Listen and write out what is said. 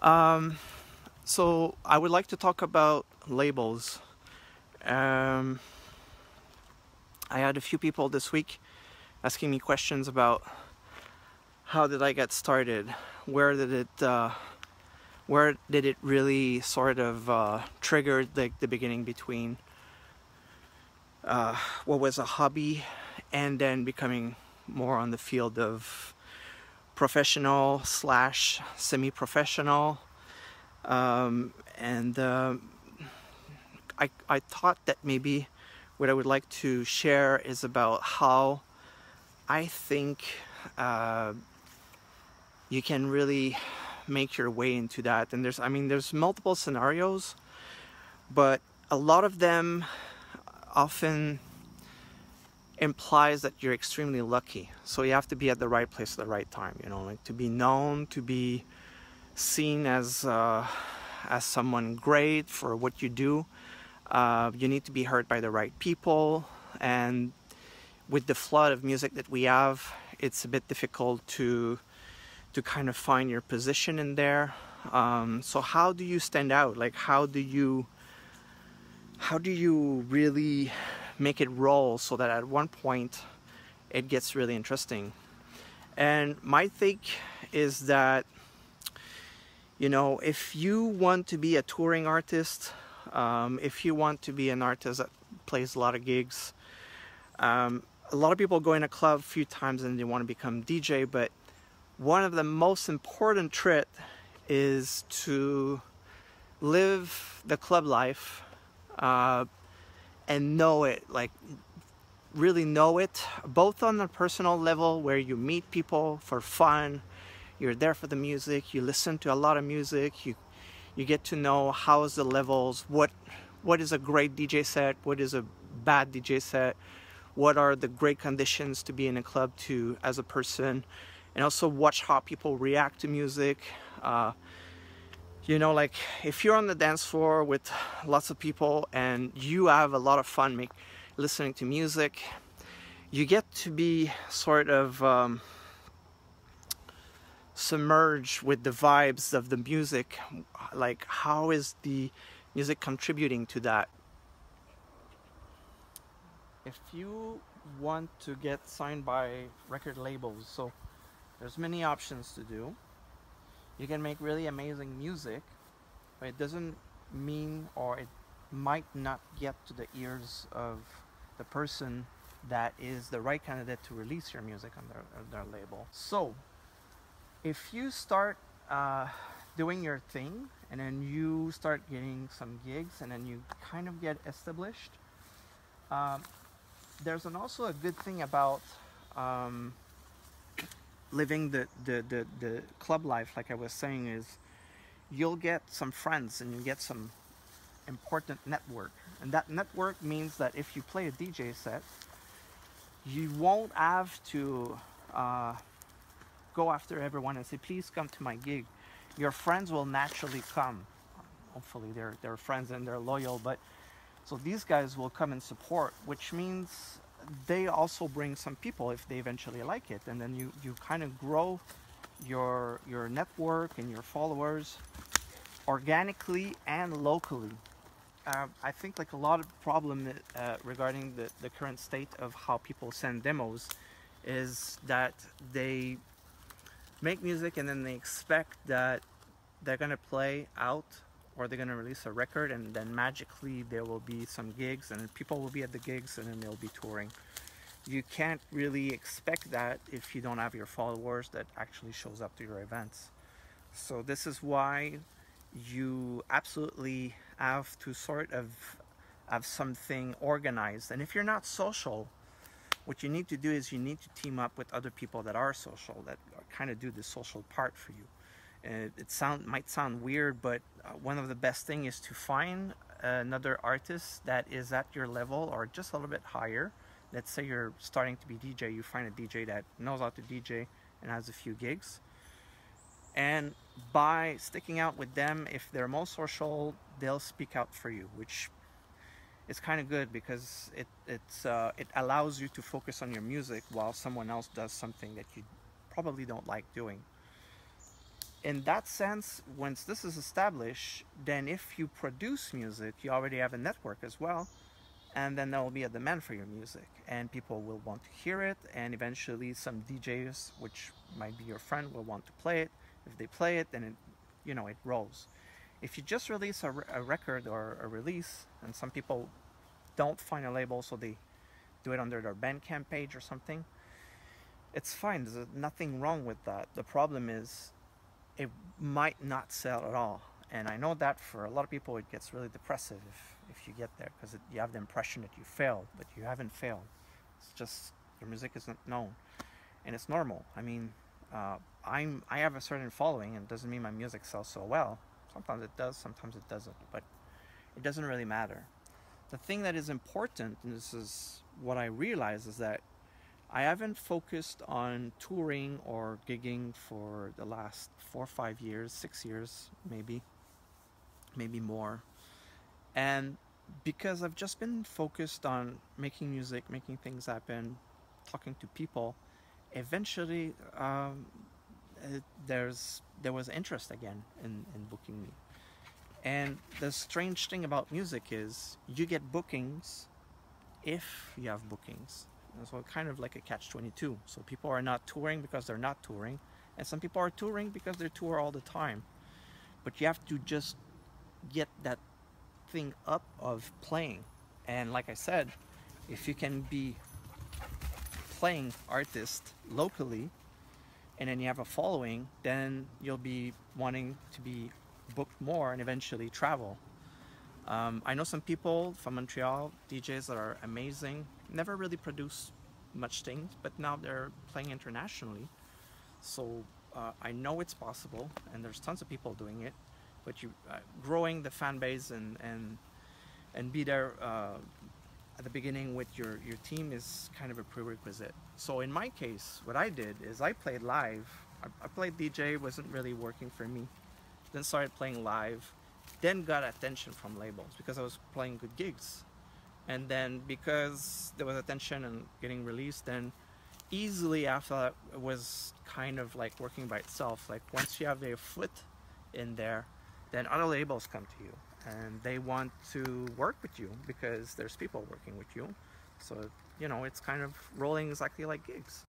Um, so I would like to talk about labels. Um, I had a few people this week asking me questions about how did I get started, where did it, uh, where did it really sort of uh, trigger the, the beginning between uh, what was a hobby and then becoming more on the field of professional slash semi-professional. Um, and uh, I, I thought that maybe what I would like to share is about how I think uh, you can really make your way into that. And there's I mean there's multiple scenarios but a lot of them often implies that you're extremely lucky. So you have to be at the right place at the right time, you know, like to be known, to be seen as uh, as someone great for what you do. Uh, you need to be heard by the right people, and with the flood of music that we have, it's a bit difficult to to kind of find your position in there. Um, so how do you stand out? Like how do you how do you really make it roll so that at one point it gets really interesting. And my take is that, you know, if you want to be a touring artist, um, if you want to be an artist that plays a lot of gigs, um, a lot of people go in a club a few times and they want to become DJ, but one of the most important trait is to live the club life uh, and know it, like really know it, both on a personal level where you meet people for fun, you're there for the music, you listen to a lot of music, you you get to know how's the levels, what what is a great DJ set, what is a bad DJ set, what are the great conditions to be in a club to as a person, and also watch how people react to music. Uh, you know like if you're on the dance floor with lots of people and you have a lot of fun make, listening to music you get to be sort of um, submerged with the vibes of the music. Like how is the music contributing to that? If you want to get signed by record labels so there's many options to do you can make really amazing music, but it doesn't mean or it might not get to the ears of the person that is the right candidate to release your music on their, on their label. So, if you start uh, doing your thing and then you start getting some gigs and then you kind of get established, um, there's an also a good thing about um, living the, the, the, the club life, like I was saying, is you'll get some friends and you get some important network. And that network means that if you play a DJ set, you won't have to uh, go after everyone and say, please come to my gig. Your friends will naturally come. Hopefully they're, they're friends and they're loyal, but so these guys will come and support, which means they also bring some people if they eventually like it and then you you kind of grow your your network and your followers organically and locally. Uh, I think like a lot of problem uh, regarding the, the current state of how people send demos is that they make music and then they expect that they're gonna play out or they're going to release a record and then magically there will be some gigs and people will be at the gigs and then they'll be touring. You can't really expect that if you don't have your followers that actually shows up to your events. So this is why you absolutely have to sort of have something organized. And if you're not social, what you need to do is you need to team up with other people that are social, that kind of do the social part for you. Uh, it sound might sound weird, but uh, one of the best thing is to find another artist that is at your level or just a little bit higher. Let's say you're starting to be DJ, you find a DJ that knows how to DJ and has a few gigs. And by sticking out with them, if they're more social, they'll speak out for you, which is kind of good because it it's uh, it allows you to focus on your music while someone else does something that you probably don't like doing. In that sense, once this is established, then if you produce music, you already have a network as well, and then there will be a demand for your music, and people will want to hear it, and eventually some DJs, which might be your friend, will want to play it. If they play it, then it, you know, it rolls. If you just release a, a record or a release, and some people don't find a label, so they do it under their Bandcamp page or something, it's fine. There's nothing wrong with that. The problem is it might not sell at all. And I know that for a lot of people, it gets really depressive if, if you get there because you have the impression that you failed, but you haven't failed. It's just your music isn't known, and it's normal. I mean, uh, I'm I have a certain following, and it doesn't mean my music sells so well. Sometimes it does, sometimes it doesn't, but it doesn't really matter. The thing that is important, and this is what I realize, is that I haven't focused on touring or gigging for the last four five years, six years, maybe, maybe more. And because I've just been focused on making music, making things happen, talking to people, eventually um, there's there was interest again in, in booking me. And the strange thing about music is you get bookings if you have bookings so kind of like a catch-22 so people are not touring because they're not touring and some people are touring because they tour all the time. But you have to just get that thing up of playing. And like I said if you can be playing artist locally and then you have a following then you'll be wanting to be booked more and eventually travel um, I know some people from Montreal, DJs that are amazing, never really produced much things, but now they're playing internationally. So uh, I know it's possible, and there's tons of people doing it. But you uh, growing the fan base and and and be there uh, at the beginning with your your team is kind of a prerequisite. So in my case, what I did is I played live. I, I played DJ, wasn't really working for me. Then started playing live then got attention from labels because I was playing good gigs. And then because there was attention and getting released, then easily after that it was kind of like working by itself. Like once you have a foot in there, then other labels come to you and they want to work with you because there's people working with you. So, you know, it's kind of rolling exactly like gigs.